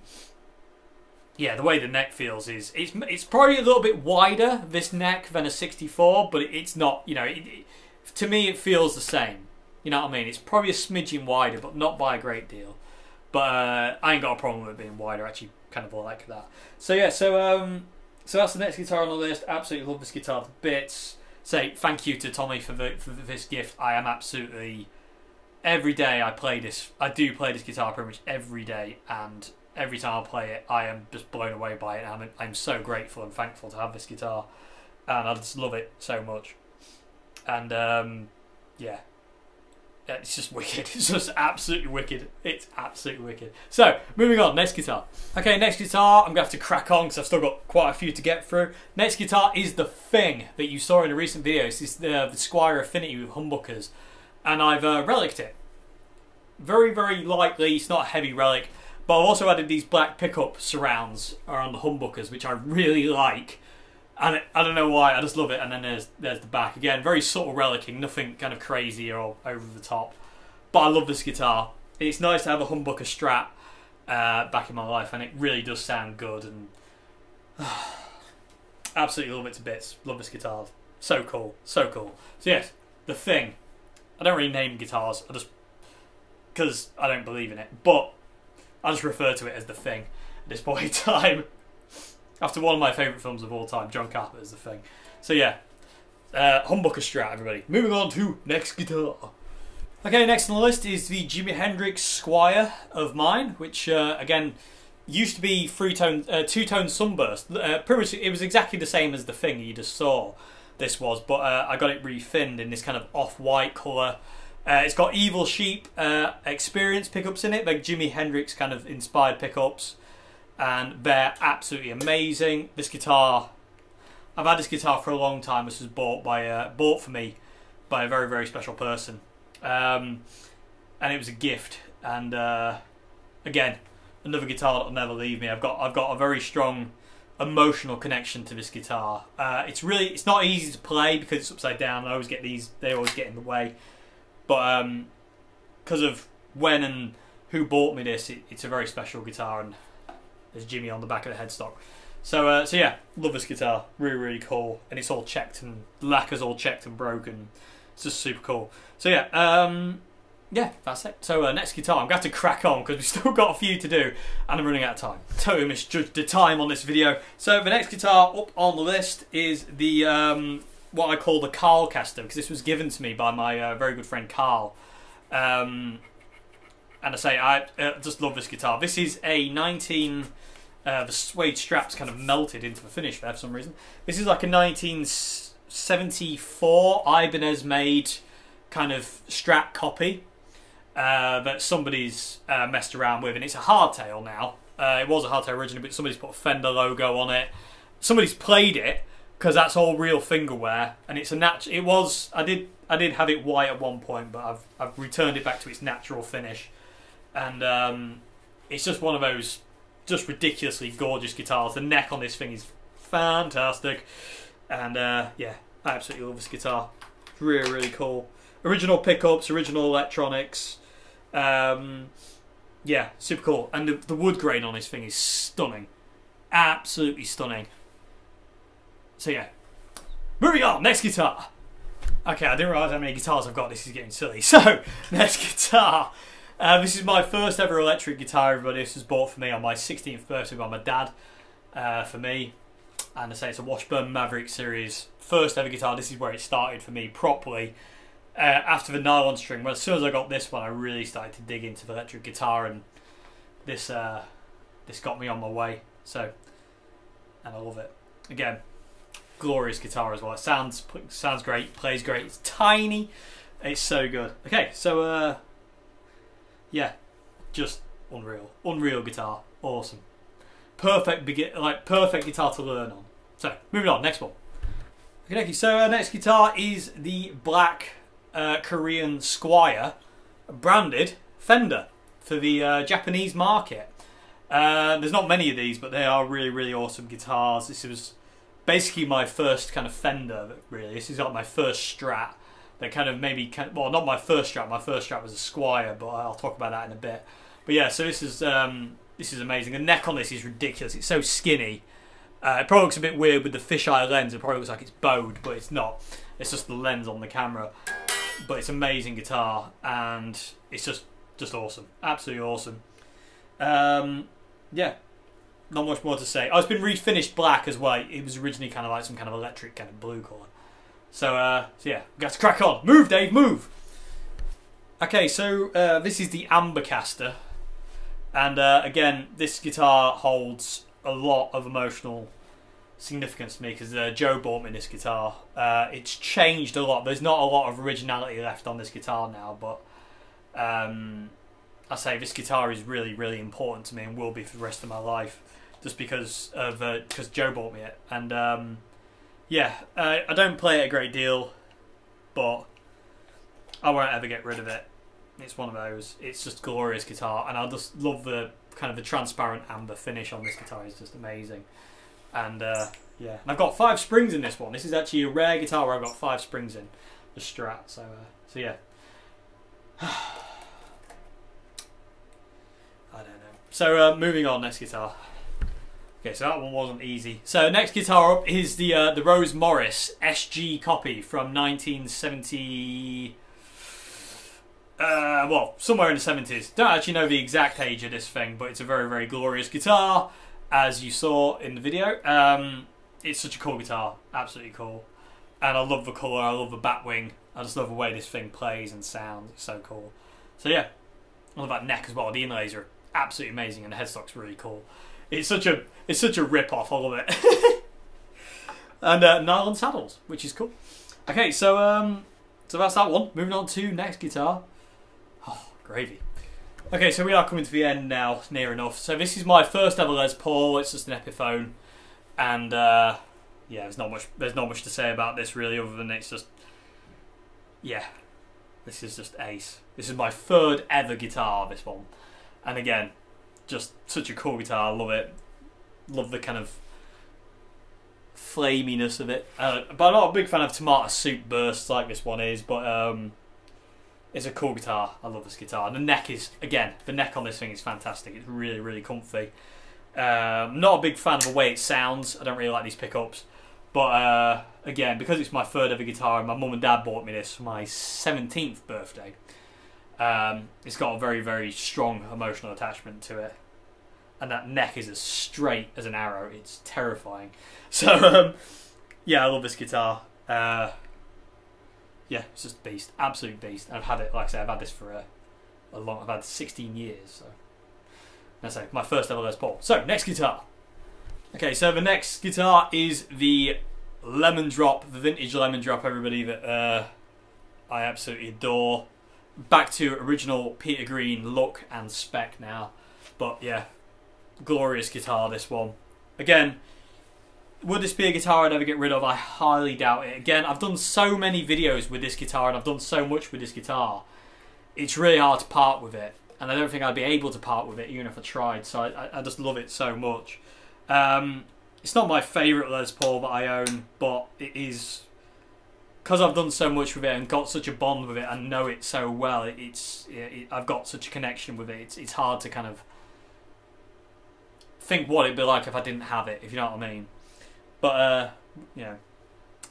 yeah, the way the neck feels is it's it's probably a little bit wider this neck than a 64, but it's not. You know, it, it, to me it feels the same. You know what I mean? It's probably a smidgen wider, but not by a great deal. But uh, I ain't got a problem with it being wider. Actually kind of like that. So yeah, so um, so that's the next guitar on the list. Absolutely love this guitar to bits. Say thank you to Tommy for the, for this gift. I am absolutely every day I play this. I do play this guitar pretty much every day, and every time I play it, I am just blown away by it. I'm I'm so grateful and thankful to have this guitar, and I just love it so much. And um, yeah, it's just wicked. It's just absolutely wicked. It's absolutely wicked. So, moving on, next guitar. Okay, next guitar, I'm going to have to crack on because I've still got quite a few to get through. Next guitar is the Thing that you saw in a recent video. It's the, the Squier Affinity with humbuckers. And I've uh, reliced it. Very, very lightly. It's not a heavy relic. But I've also added these black pickup surrounds around the humbuckers, which I really like and it, I don't know why. I just love it. And then there's there's the back again, very subtle relicking, nothing kind of crazy or over the top. But I love this guitar. It's nice to have a humbucker Strat uh, back in my life, and it really does sound good. And uh, absolutely love it to bits. Love this guitar. So cool, so cool. So yes, the thing. I don't really name guitars. I just because I don't believe in it, but I just refer to it as the thing at this point in time. After one of my favourite films of all time, John Carpenter's The Thing. So yeah, uh, humbucker Strat, everybody. Moving on to next guitar. Okay, next on the list is the Jimi Hendrix Squier of mine, which uh, again used to be three tone, uh, two tone sunburst. Uh, pretty much, it was exactly the same as the thing you just saw. This was, but uh, I got it refinned in this kind of off white colour. Uh, it's got Evil Sheep uh, experience pickups in it, like Jimi Hendrix kind of inspired pickups and they're absolutely amazing. This guitar, I've had this guitar for a long time. This was bought by uh, bought for me by a very very special person, um, and it was a gift. And uh, again, another guitar that'll never leave me. I've got I've got a very strong emotional connection to this guitar. Uh, it's really it's not easy to play because it's upside down. I always get these they always get in the way, but because um, of when and who bought me this, it, it's a very special guitar and there's Jimi on the back of the headstock. So uh, so yeah, love this guitar. Really really cool, and it's all checked and the lacquer's all checked and broken. It's just super cool. So yeah, um, yeah, that's it. So uh, next guitar, I'm going to have to crack on because we've still got a few to do and I'm running out of time. Totally misjudged the time on this video. So the next guitar up on the list is the um, what I call the Carlcaster because this was given to me by my uh, very good friend Carl. Um, and I say I uh, just love this guitar. This is a 19. Uh, the suede straps kind of melted into the finish there for some reason. This is like a 1974 Ibanez made kind of Strat copy uh, that somebody's uh, messed around with, and it's a hardtail now. Uh, it was a hardtail originally, but somebody's put a Fender logo on it. Somebody's played it because that's all real fingerwear, and it's a nat. It was. I did. I did have it white at one point, but I've I've returned it back to its natural finish, and um, it's just one of those just ridiculously gorgeous guitars. The neck on this thing is fantastic, and uh, yeah, I absolutely love this guitar. It's really really cool. Original pickups, original electronics. Um, yeah, super cool. And the, the wood grain on this thing is stunning. Absolutely stunning. So yeah. Moving on, next guitar. Okay, I didn't realise how many guitars I've got. This is getting silly. So, next guitar. Uh, this is my first ever electric guitar, everybody. This was bought for me on my 16th birthday by my dad. Uh, for me. And I say it's a Washburn Maverick series. First ever guitar. This is where it started for me properly uh, after the nylon string, well, as soon as I got this one, I really started to dig into the electric guitar, and this uh, this got me on my way. So, and I love it. Again, glorious guitar as well. It sounds sounds great, plays great. It's tiny, it's so good. Okay, so uh, yeah, just unreal, unreal guitar, awesome, perfect begin like perfect guitar to learn on. So moving on, next one. Okay, so uh, next guitar is the black uh, Korean Squier branded Fender for the uh, Japanese market. Uh, there's not many of these, but they are really, really awesome guitars. This was basically my first kind of Fender, really. This is like my first Strat. That kind of maybe, well, not my first Strat. My first Strat was a Squier but I'll talk about that in a bit. But yeah, so this is um, this is amazing. The neck on this is ridiculous. It's so skinny. Uh, it probably looks a bit weird with the fisheye lens. It probably looks like it's bowed, but it's not. It's just the lens on the camera but it's amazing guitar and it's just just awesome, absolutely awesome. Um, yeah, not much more to say. Oh, it's been refinished black as well. It was originally kind of like some kind of electric kind of blue colour. So, uh, so yeah, got to crack on. Move, Dave, move. Okay, so uh, this is the Ambercaster, and uh, again, this guitar holds a lot of emotional significance to me because uh, Joe bought me this guitar. Uh, it's changed a lot. There's not a lot of originality left on this guitar now, but um, I say this guitar is really, really important to me and will be for the rest of my life, just because of because uh, Joe bought me it. And um, yeah, uh, I don't play it a great deal, but I won't ever get rid of it. It's one of those. It's just glorious guitar, and I just love the kind of the transparent amber finish on this guitar. is just amazing. And uh, yeah, and I've got five springs in this one. This is actually a rare guitar where I've got five springs in the Strat. So uh, so yeah. I don't know. So uh, moving on, next guitar. Okay, so that one wasn't easy. So next guitar up is the uh, the Rose Morris SG copy from 1970. Uh, well, somewhere in the 70s. Don't actually know the exact age of this thing, but it's a very, very glorious guitar as you saw in the video. Um, it's such a cool guitar, absolutely cool. And I love the colour, I love the batwing, I just love the way this thing plays and sounds, it's so cool. So yeah, I love that neck as well, the inlays are absolutely amazing and the headstock's really cool. It's such a it's such a rip off, I love it. and uh, nylon saddles, which is cool. Okay, so um, so that's that one. Moving on to next guitar. Oh, gravy. Okay, so we are coming to the end now, near enough. So this is my first ever Les Paul. It's just an Epiphone, and uh, yeah, there's not much. There's not much to say about this really, other than it's just, yeah, this is just ace. This is my third ever guitar. This one, and again, just such a cool guitar. I love it. Love the kind of flaminess of it. Uh, but I'm not a big fan of tomato soup bursts like this one is. But um, it's a cool guitar. I love this guitar. The neck is again the neck on this thing is fantastic. It's really really comfy. Um, I'm not a big fan of the way it sounds. I don't really like these pickups. But uh, again, because it's my third ever guitar, and my mum and dad bought me this for my 17th birthday, um, it's got a very, very strong emotional attachment to it. And that neck is as straight as an arrow. It's terrifying. So, um, yeah, I love this guitar. Uh, yeah, it's just beast. Absolute beast. I've had it, like I said, I've had this for a, a long, I've had 16 years. So, that's like my first ever Les Paul. So, next guitar. Okay, so the next guitar is the Lemon Drop, the vintage Lemon Drop, everybody that uh, I absolutely adore. Back to original Peter Green look and spec now. But yeah, glorious guitar, this one. Again, would this be a guitar I'd ever get rid of? I highly doubt it. Again, I've done so many videos with this guitar and I've done so much with this guitar. It's really hard to part with it. And I don't think I'd be able to part with it even if I tried. So I, I just love it so much. Um, it's not my favourite Les Paul that I own, but it is because I've done so much with it and got such a bond with it and know it so well. It, it's it, I've got such a connection with it. It's it's hard to kind of think what it'd be like if I didn't have it. If you know what I mean. But uh,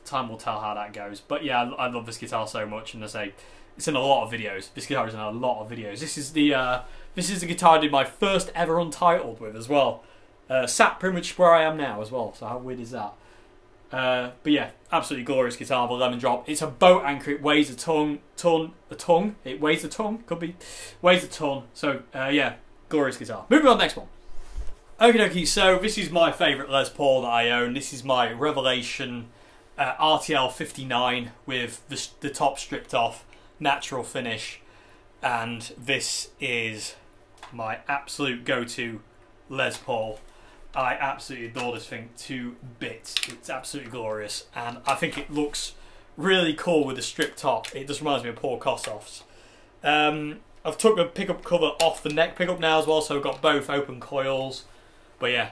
time will tell how that goes. But yeah, I, I love this guitar so much, and I say it's in a lot of videos. This guitar is in a lot of videos. This is the uh, this is the guitar I did my first ever untitled with as well. Uh, sat pretty much where I am now as well. So how weird is that? Uh, but yeah, absolutely glorious guitar, the lemon drop. It's a boat anchor. It weighs a ton, ton, a ton. It weighs a ton. Could be weighs a ton. So uh, yeah, glorious guitar. Moving on, next one. Okay, dokie. So this is my favourite Les Paul that I own. This is my Revelation uh, RTL 59 with the, the top stripped off, natural finish, and this is my absolute go-to Les Paul. I absolutely adore this thing to bits. It's absolutely glorious, and I think it looks really cool with the strip top. It just reminds me of Paul Kossoff's. Um, I've took the pickup cover off the neck pickup now as well, so I've got both open coils. But yeah,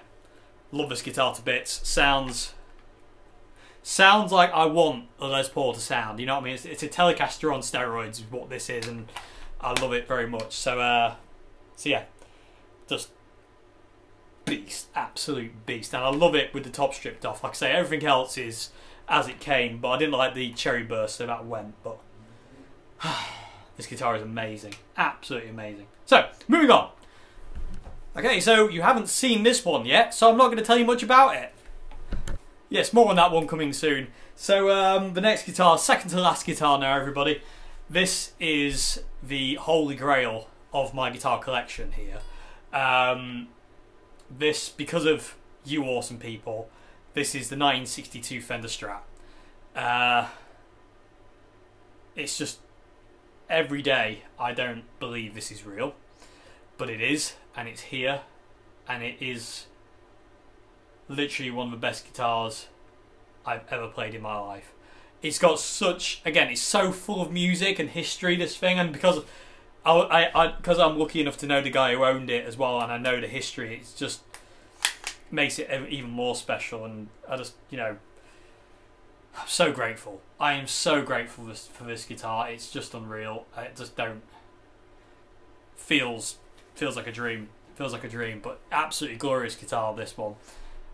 love this guitar to bits. Sounds sounds like I want a Les Paul to sound. You know what I mean? It's, it's a Telecaster on steroids, is what this is, and I love it very much. So, uh, so yeah, just beast, absolute beast, and I love it with the top stripped off. Like I say, everything else is as it came, but I didn't like the cherry burst, so that went. But this guitar is amazing, absolutely amazing. So moving on. Okay, so you haven't seen this one yet, so I'm not going to tell you much about it. Yes, more on that one coming soon. So um, the next guitar, second to last guitar now, everybody. This is the holy grail of my guitar collection here. Um, this, because of you awesome people, this is the 1962 Fender Strat. Uh, it's just every day I don't believe this is real, but it is, and it's here, and it is literally one of the best guitars I've ever played in my life. It's got such again, it's so full of music and history. This thing, and because I, I, because I'm lucky enough to know the guy who owned it as well, and I know the history. It's just makes it even more special, and I just, you know, I'm so grateful. I am so grateful for this, for this guitar. It's just unreal. I just don't feels feels like a dream. Feels like a dream, but absolutely glorious guitar. This one,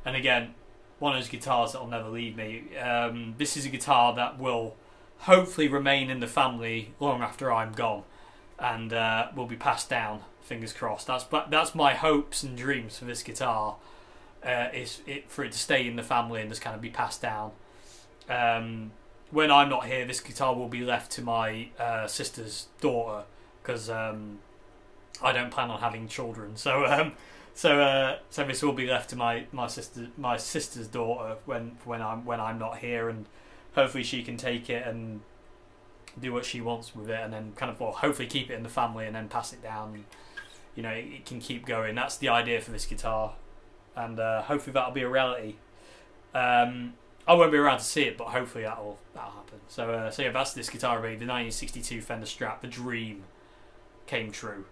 and again, one of those guitars that will never leave me. Um, this is a guitar that will hopefully remain in the family long after I'm gone and uh, will be passed down. Fingers crossed. That's that's my hopes and dreams for this guitar. Uh, is it for it to stay in the family and just kind of be passed down. Um, when I'm not here, this guitar will be left to my uh, sister's daughter because um, I don't plan on having children. So um, so uh, so this will be left to my, my sister my sister's daughter when when I'm when I'm not here, and hopefully she can take it and do what she wants with it, and then kind of well, hopefully keep it in the family and then pass it down. You know, it, it can keep going. That's the idea for this guitar, and uh, hopefully that'll be a reality. Um, I won't be around to see it, but hopefully that'll that'll happen. So uh, so yeah, that's this guitar really. The 1962 Fender Strat, the dream came true,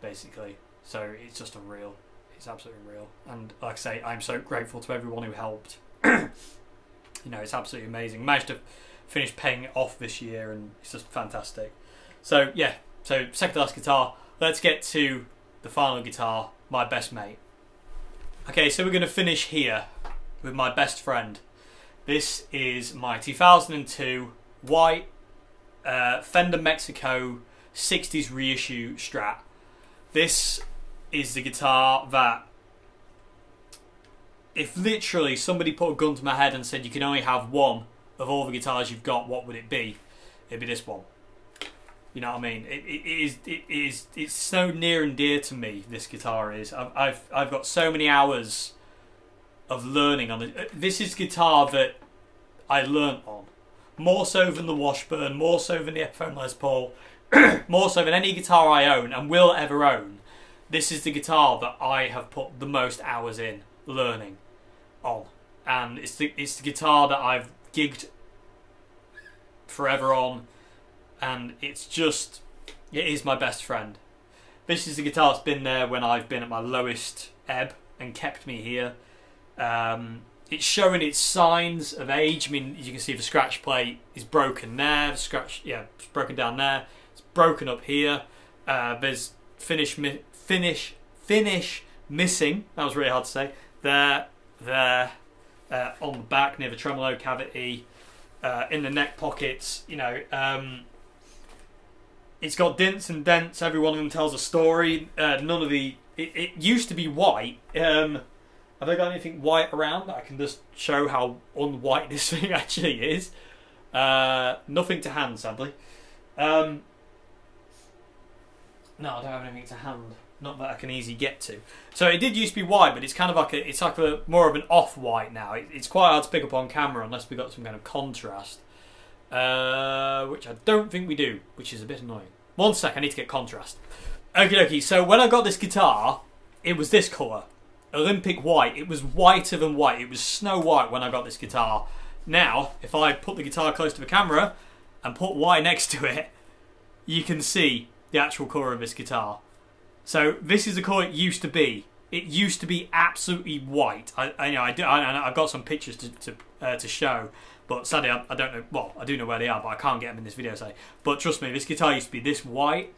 basically. So it's just unreal. It's absolutely real, And like I say, I'm so grateful to everyone who helped. you know, it's absolutely amazing. Managed to finish paying it off this year, and it's just fantastic. So yeah, so second last guitar. Let's get to the final guitar, my best mate. Okay, so we're going to finish here with my best friend. This is my 2002 white uh, Fender Mexico 60s reissue Strat. This is the guitar that if literally somebody put a gun to my head and said you can only have one of all the guitars you've got, what would it be? It'd be this one. You know what I mean? It, it is it is it's so near and dear to me. This guitar is. I've I've, I've got so many hours of learning on it. Uh, this is guitar that I learnt on more so than the Washburn, more so than the Epiphone Les Paul, more so than any guitar I own and will ever own. This is the guitar that I have put the most hours in learning on, and it's the it's the guitar that I've gigged forever on and it's just it is my best friend. This is the guitar that's been there when I've been at my lowest ebb and kept me here. Um, it's showing its signs of age. I mean, you can see the scratch plate is broken there. The scratch, yeah, it's broken down there. It's broken up here. Uh, there's finish, finish, finish missing. That was really hard to say. There, there, uh, on the back near the tremolo cavity, uh, in the neck pockets. You know, um, it's got dints and dents. Every one of them tells a story. Uh, none of the. It, it used to be white. Um, have I got anything white around that I can just show how unwhite this thing actually is? Uh, nothing to hand, sadly. Um, no, I don't have anything to hand. Not that I can easily get to. So it did used to be white, but it's kind of like a, it's like a more of an off-white now. It, it's quite hard to pick up on camera unless we got some kind of contrast. Uh, which I don't think we do, which is a bit annoying. One sec, I need to get contrast. Okay, okay. So when I got this guitar, it was this colour, Olympic white. It was whiter than white. It was snow white when I got this guitar. Now, if I put the guitar close to the camera and put white next to it, you can see the actual colour of this guitar. So this is the colour it used to be. It used to be absolutely white. I, I you know I do. I, have got some pictures to to, uh, to show. But sadly, I, I, don't know. Well, I do know where they are, but I can't get them in this video. Say, but trust me, this guitar used to be this white,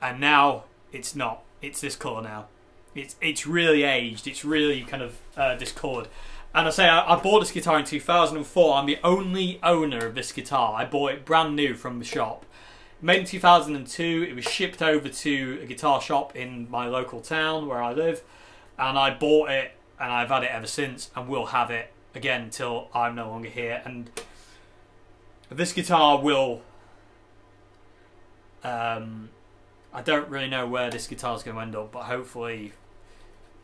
and now it's not. It's this colour now. It's it's really aged. It's really kind of uh, discoloured. And I say I, I, bought this guitar in 2004. I'm the only owner of this guitar. I bought it brand new from the shop. Made in 2002. It was shipped over to a guitar shop in my local town where I live, and I bought it, and I've had it ever since, and will have it again until I'm no longer here. And this guitar will. Um, I don't really know where this guitar is going to end up, but hopefully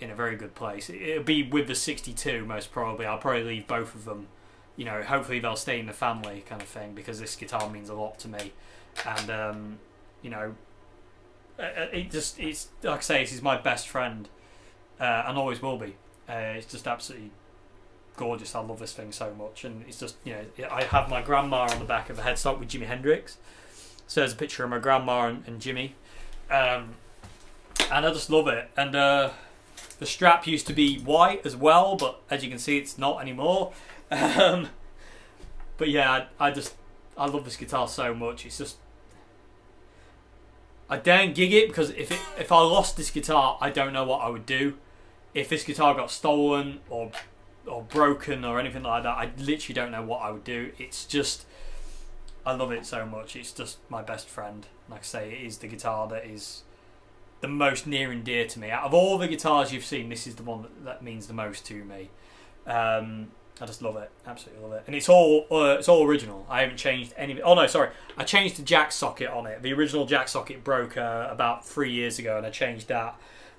in a very good place. It'll be with the 62 most probably. I'll probably leave both of them. You know, hopefully they'll stay in the family kind of thing because this guitar means a lot to me. And, um, you know, uh, uh, it just, it's, like I say, is my best friend uh, and always will be. Uh, it's just absolutely gorgeous. I love this thing so much, and it's just you know I have my grandma on the back of a headstock with Jimi Hendrix. So there's a picture of my grandma and, and Jimi, um, and I just love it. And uh, the strap used to be white as well, but as you can see, it's not anymore. Um, but yeah, I, I just I love this guitar so much. It's just I don't gig it because if it if I lost this guitar, I don't know what I would do. If this guitar got stolen or or broken or anything like that. I literally don't know what I would do. It's just I love it so much. It's just my best friend. Like I say, it is the guitar that is the most near and dear to me. Out of all the guitars you've seen, this is the one that, that means the most to me. Um, I just love it, absolutely love it, and it's all uh, it's all original. I haven't changed any. Oh no, sorry, I changed the jack socket on it. The original jack socket broke uh, about three years ago, and I changed that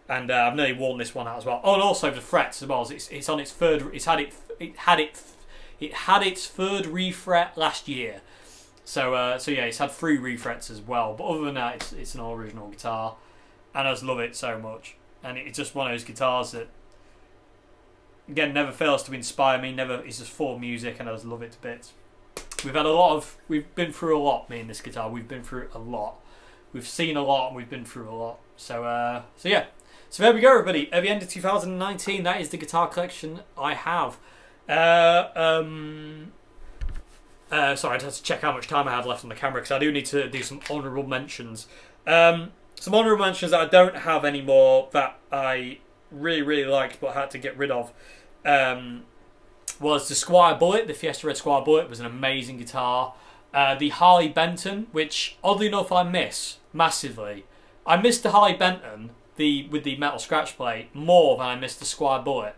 and uh, I've nearly worn this one out as well. Oh, and also the frets as well. It's it's on its third. It's had it. It had it. It had its third refret last year. So uh, so yeah, it's had three refrets as well. But other than that, it's it's an original guitar, and I just love it so much. And it's just one of those guitars that again never fails to inspire me. Never it's just full of music, and I just love it to bits. We've had a lot of. We've been through a lot. Me and this guitar. We've been through a lot. We've seen a lot, and we've been through a lot. So uh, so yeah. So there we go, everybody. At the end of 2019, that is the guitar collection I have. Uh, um, uh, sorry, I just had to check how much time I had left on the camera because I do need to do some honourable mentions. Um, some honourable mentions that I don't have anymore that I really, really liked but had to get rid of um, was the Squier Bullet. The Fiesta Red Squier Bullet was an amazing guitar. Uh, the Harley Benton, which oddly enough I miss massively. I missed the Harley Benton the with the metal scratch plate more than I missed the Squier Bullet.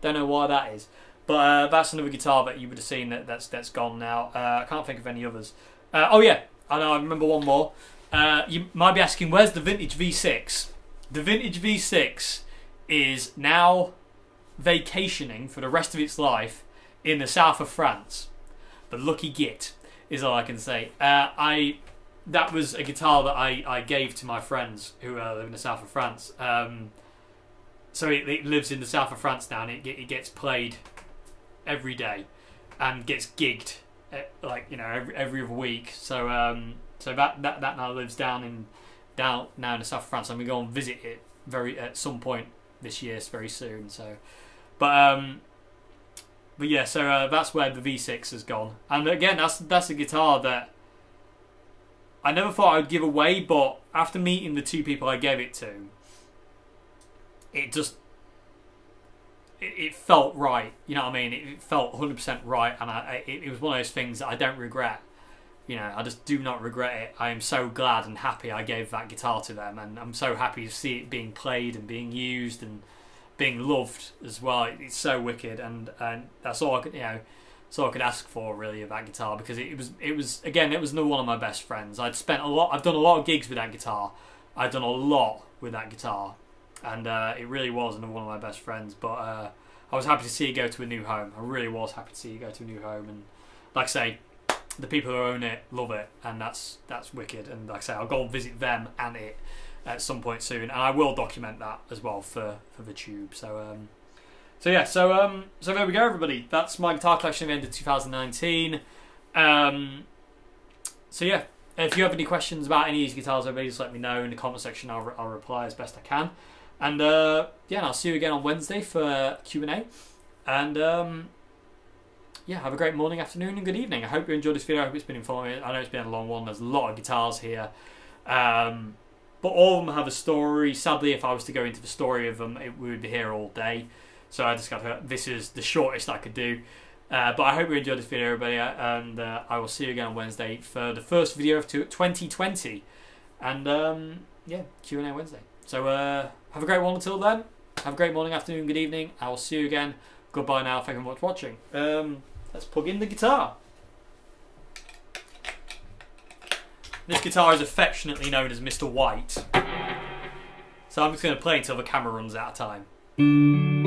Don't know why that is, but uh, that's another guitar that you would have seen that that's that's gone now. Uh, I can't think of any others. Uh, oh yeah, I know. I remember one more. Uh, you might be asking, where's the vintage V6? The vintage V6 is now vacationing for the rest of its life in the south of France. The lucky git is all I can say. Uh, I that was a guitar that I, I gave to my friends who uh, live in the south of France. Um, so it, it, lives in the south of France now, and it, it gets played every day and gets gigged uh, like you know every every other week. So um, so that, that that now lives down in down now in the south of France. I'm gonna go and visit it very at some point this year, very soon. So, but um, but yeah, so uh, that's where the V6 has gone, and again, that's that's a guitar that I never thought I'd give away, but after meeting the two people I gave it to, it just it, it felt right. You know what I mean? It, felt 100% right, and I, it, it was one of those things that I don't regret. You know, I just do not regret it. I am so glad and happy I gave that guitar to them, and I'm so happy to see it being played and being used and being loved as well. It's so wicked, and and that's all I could, you know so I could ask for really of that guitar because it, was it was again it was another one of my best friends. I'd spent a lot. I've done a lot of gigs with that guitar. I've done a lot with that guitar, and uh, it really was another one of my best friends. But uh, I was happy to see it go to a new home. I really was happy to see it go to a new home, and like I say, the people who own it love it, and that's that's wicked. And like I say, I'll go and visit them and it at some point soon, and I will document that as well for for the tube. So. Um, so yeah, so um, so there we go, everybody. That's my guitar collection at the end of 2019. Um, so yeah, if you have any questions about any of these guitars, everybody just let me know in the comment section. I'll, I'll reply as best I can. And uh, yeah, and I'll see you again on Wednesday for Q and A. And um, yeah, have a great morning, afternoon, and good evening. I hope you enjoyed this video. I hope it's been informative. I know it's been a long one. There's a lot of guitars here. Um, but all of them have a story. Sadly, if I was to go into the story of them, it, would be here all day. So I just got this is the shortest I could do. Uh, but I hope you enjoyed this video, everybody, and uh, I will see you again on Wednesday for the first video of 2020. And um, yeah, Q&A Wednesday. So uh, have a great one until then. Have a great morning, afternoon, good evening. I will see you again. Goodbye now. Thank you much for watching. Um, let's plug in the guitar. This guitar is affectionately known as Mr. White. So I'm just going to play until the camera runs out of time.